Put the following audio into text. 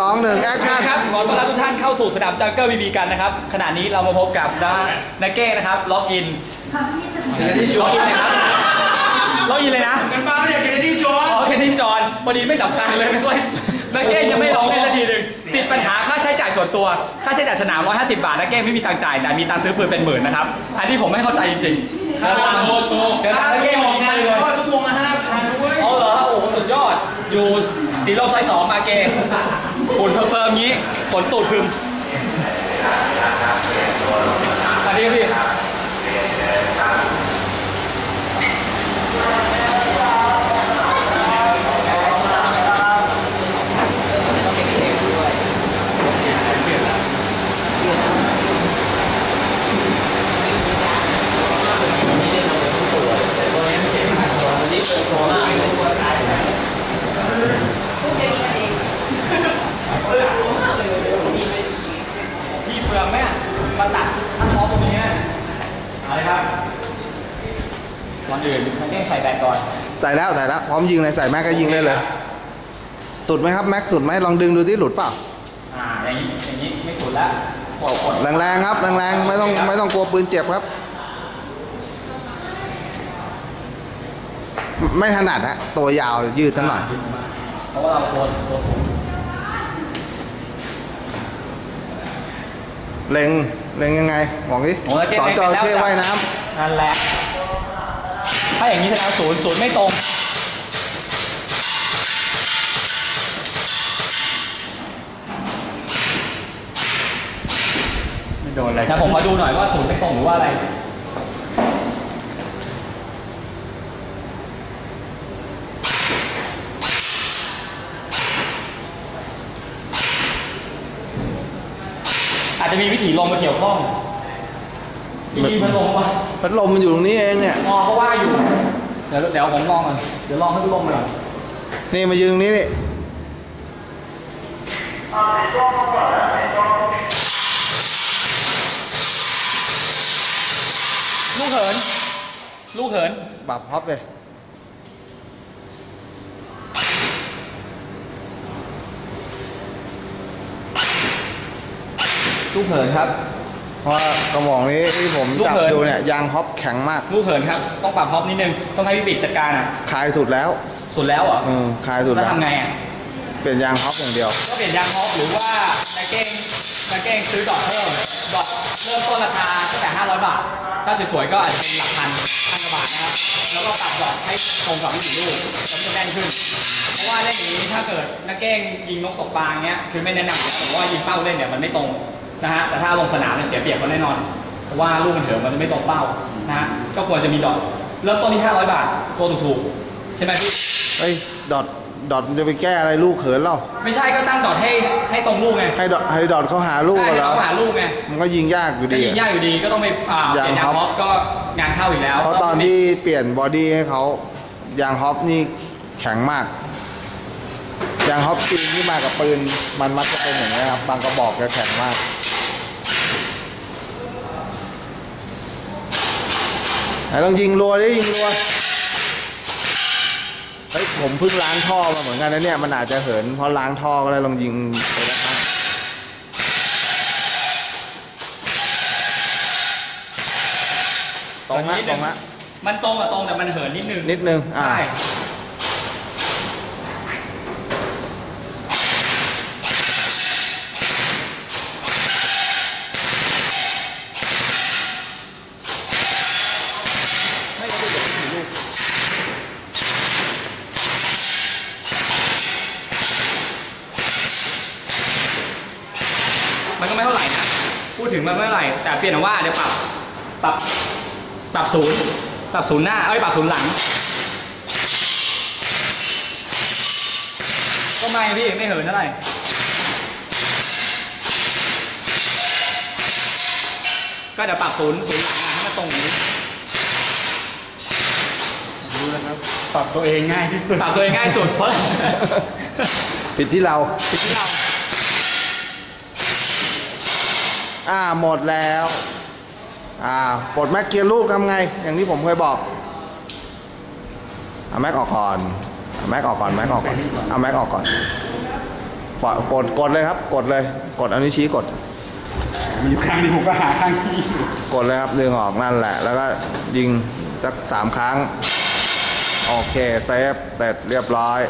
สองหนึ่งแอคชั่นครับขอต้อนรับทุกท่านเข้าสู่สนามจังเกิลบีบีกันนะครับขณะนี้เรามาพบกับด้านนักเก้นะครับล็อกอินล็อกอินนะครับล็อกอินเลยนะกันบ้างเนี่ยเคนเนดีโชว์อ๋อแค่ที่จอนพอดีไม่สำคัญเลยไม่ค่อยนักเก้ยังไม่ร้องเล่นสักทีหนึ่งติดปัญหาค่าใช้จ่ายส่วนตัว ค่าใช้จ่ายสนาม 150 บาทนักเก้ไม่มีตังค์จ่ายแต่มีตังค์ซื้อปืนเป็นหมื่นนะครับอันนี้ผมไม่เข้าใจจริงๆค่าโชว์โชว์เดี๋ยวค่านักเกเก้มบอออกกงางานนเลยเพราะว่าทุกวงละห้าพันเว้ยเอาเหรอโอ้โหสุดยอดอยู่สีลมไซส์สองมาเกฝุ่นเฟิร์มๆงี้ ฝนตูดพึมอันนี้พี่ พี่เฟืองแม่มาตัดทั้งท้องตรงนี้เอาเลย ครับก่อนอื่นนักเก้ใส่แบตก่อน ใส่แล้วใส่แล้วพร้อมยิงเลยใส่แม็กก็ยิงได้เลย สุดไหมครับแม็กสุดไหมลองดึงดูที่หลุดเปล่า อ่าอย่างนี้อย่างนี้ไม่สุดแล้วกดกดแรงๆครับแรงๆไม่ต้องไม่ต้องกลัวปืนเจ็บครับ ไม่ถนัดฮะตัวยาวยืดทั้งหน่อยเพราะว่าเราตัวตัวสูงเล็ง เล็งยังไงบอกดิโอ้แล้วเก้สอนจป็ระเข้แล้วว่ายน้นั่นแหละ ถ้าอย่างนี้แสดงว่าศูนย์ศูนย์ไม่ตรงไม่โดนเลยครับผมมาดูหน่อยว่าศูนย์ไม่ตรงหรือว่าอะไร จจะมีวิถีลมมาเกี่ยวข้องที่นี่พัดลมวะำพัดลมมันอยู่ตรงนี้เองเนี่ยมอเขาว่าอยู่ เดี๋ยวเดี๋ยวผมลองก่อนเดี๋ยวลองให้พัดลมมาก่อนนี่มายืนตรงนี้นี่ลูกเหิน ลูกเหินปรับพับเลย ลูกเหินครับ เพราะว่ากระบอกนี้ที่ผมจับลูกเหินดูเนี่ยยางฮอปแข็งมาก ลูกเหินครับ ต้องปรับฮอปนิดนึง ต้องให้พี่ปิดจัดการอะคลายสุดแล้ว สุดแล้วเหรอเออคลายสุดแล้วแล้วทำไงอะ เปลี่ยนยางฮอปอย่างเดียว ก็เปลี่ยนยางฮอปหรือว่านาเก้งนาเก้งซื้อดอทเพิ่มดอทเริ่มต้นราคาตั้งแต่500 บาท ถ้าสวยๆก็อาจจะเป็นหลักพันพันกว่าบาทนะครับ แล้วก็ปรับดอทให้ตรงกับวิถีลูกแล้วมันจะแน่นขึ้น เพราะว่าเล่นอย่างนี้ถ้าเกิดนักเก้งยิงนกตกปลาอย่างเงี้ย คือไม่แนะนำนะเพราะว่ายิงเป้าเล่นเนี่ยมันไม่ตรง นะฮะแต่ถ้าลงสนามเนี่ยเสียเปรียบเขาแน่นอน เพราะว่าลูกมันเถิมมันไม่ตรงเป้านะฮะก็ควรจะมีดอทเริ่มต้นที่ 500 บาทตัวถูกๆ ใช่ไหมพี่เฮ้ยดอทดอทมันจะไปแก้อะไรลูกเขินเราไม่ใช่ก็ตั้งดอทให้ให้ตรงลูกไงให้ดอทให้ดอทเขาหาลูกใช่กันเหรอเขาหาลูกไงมันก็ยิงยากอยู่ก็ดียิงยากอยู่ดีก็ต้องไปอ่าเปลี่ยนยางยางฮอปฮอปก็งานเข้าอีกแล้ว เพราะตอนที่เปลี่ยนบอดี้ให้เขายางฮอปนี่แข็งมากยางฮอปจริงที่มากับปืนมันมักจะเป็นอย่างนี้ยครับบางกระบอกจะแข็งมาก ไหนลองยิงรัวดิยิงรัวเฮ้ยผมเพิ่งล้างท่อมาเหมือนกันนะเนี่ยมันอาจจะเหินเพราะล้างท่อก็เลยลองยิงไปนะครับตรงละตรงละมันตรงอะตรงแต่มันเหินนิดนึงนิดนึงอ่า ใช่ไม่ได้เดี๋ยวถือลูก มันก็ไม่เท่าไหร่นะ พูดถึงมันไม่เท่าไหร่ แต่เปลี่ยนว่าเดี๋ยวปรับ ปรับ ปรับศูนย์ ปรับศูนย์หน้า เอ้ย ปรับศูนย์หลัง ก็ไม่พี่ ไม่เหินเท่าไหร่ก็เดี๋ยวปรับศูนย์ศูนย์หลังอะให้มันตรงอย่างนี้ดูนะครับ ปรับตัวเองง่ายที่สุด ปรับตัวเองง่ายสุดเพราะผิดที่เรา ผิดที่เรา อ่าหมดแล้วอ่าปลดแม็กเกียร์ลูกทำไง อย่างที่ผมเคยบอกเอาแม็กออกก่อนเอาแม็กออกก่อนแม็กออกก่อนเอาแม็กออกก่อนปล่อยกดกดเลยครับ กดเลย กดอันนี้วชี้กดมีอยู่ข้างนี้ผมก็หาข้างที่อยู่กดเลยครับดึงออกนั่นแหละ แล้วก็ยิงสักสามครั้ง โอเคเซฟเสร็จเรียบร้อย